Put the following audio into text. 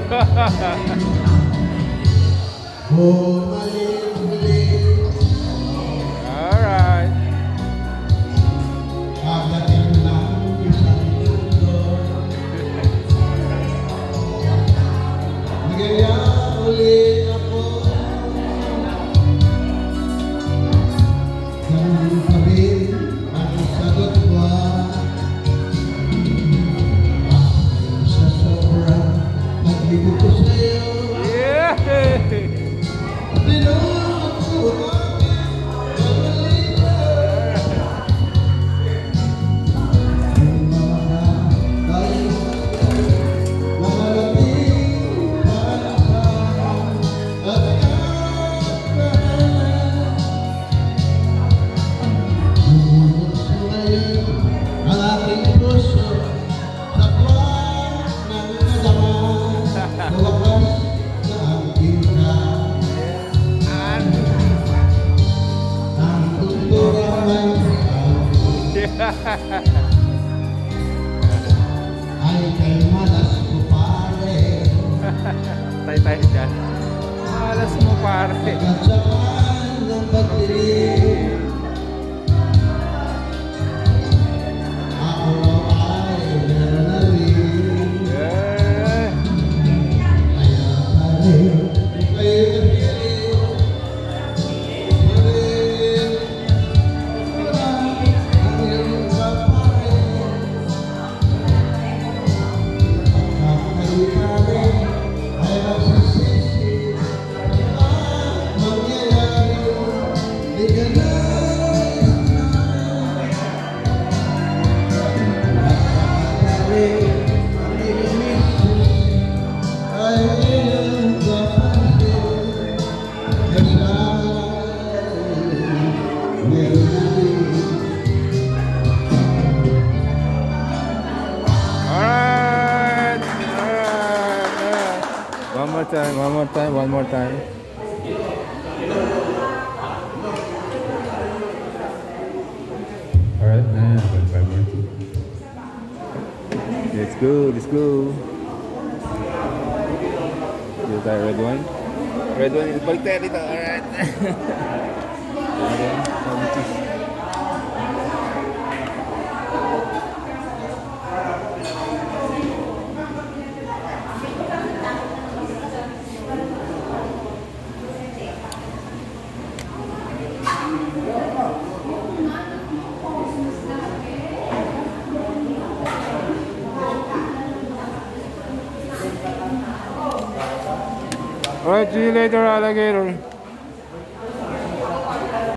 Oh, Alright. Yeah. Ang ay kay malas ko pare Tay-tay dyan. Malas mo pare. One more time, one more time, one more time. Alright, nah, five more. Let's go, let's go. Dito tayo, red one. Red one is balik tayo dito, alright. Alright, see you later, alligator.